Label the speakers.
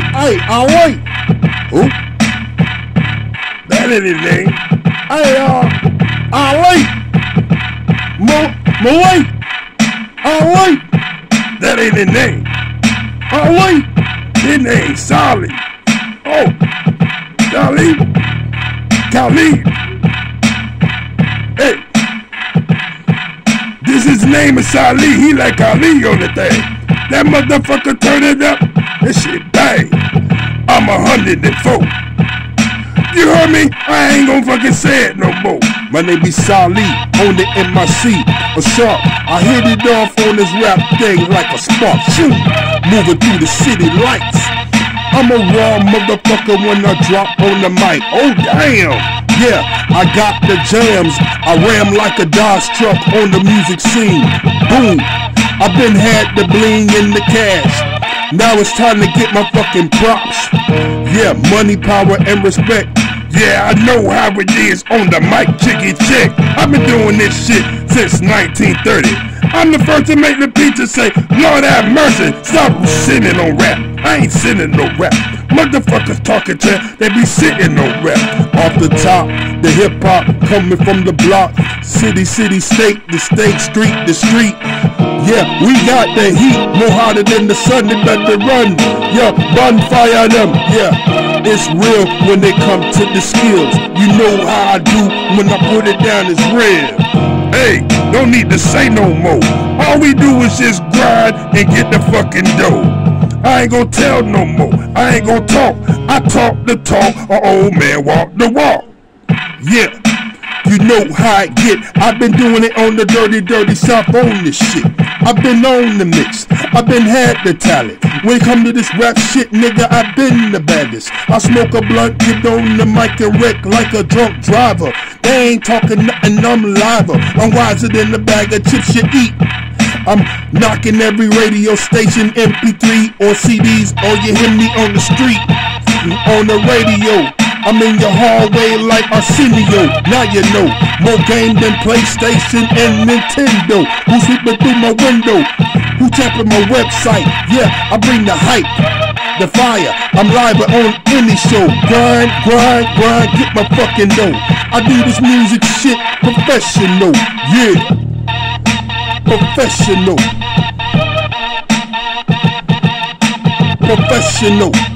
Speaker 1: hey, hey, Ali.
Speaker 2: Who? That ain't his name.
Speaker 1: Hey, uh, Ali. Mo, Malay. Ali.
Speaker 2: That ain't his name.
Speaker 1: Ali.
Speaker 2: His name Solly. Oh, Solly. Khalid. Hey. This his name is Solly. He like Ali on the thing. That motherfucker turn it up. That shit bang. I'm a hundred and four. You heard me? I ain't gonna fucking say it no more.
Speaker 1: My name be Sali, on the MIC, a sharp. I hit it off on this rap thing like a spark. Shoot, moving through the city lights. I'm a raw motherfucker when I drop on the mic. Oh damn, yeah, I got the jams. I ram like a Dodge truck on the music scene. Boom, I've been had the bling in the cash. Now it's time to get my fucking props. Yeah, money, power, and respect.
Speaker 2: Yeah, I know how it is on the mic, chicky chick. I've been doing this shit since 1930. I'm the first to make the pizza say, Lord have mercy, stop sitting on rap. I ain't sitting no rap. Motherfuckers talking to, they be sitting no rap.
Speaker 1: Off the top, the hip hop coming from the block. City, city, state, the state, street, the street. Yeah, we got the heat more hotter than the sun. They better run. Yeah, bonfire them. Yeah, it's real when they come to the skills. You know how I do when I put it down. It's real.
Speaker 2: Hey, don't need to say no more. All we do is just grind and get the fucking dough. I ain't gonna tell no more. I ain't gonna talk. I talk the talk, or old man walk the walk.
Speaker 1: Yeah, you know how I get. I've been doing it on the dirty, dirty south on this shit. I've been on the mix. I've been had the talent. When it come to this rap shit, nigga, I've been the baddest. I smoke a blunt, get on the mic and wreck like a drunk driver. They ain't talking nothing, I'm liver. I'm wiser than the bag of chips you eat. I'm knocking every radio station, MP3 or CDs, or you hear me on the street, on the radio. I'm in your hallway like Arsenio. Now you know more game than PlayStation and Nintendo. Who's sweeping through my window? Who tapping my website? Yeah, I bring the hype, the fire. I'm live on any show. Grind, grind, grind, get my fucking dough. I do this music shit professional. Yeah, professional. Professional.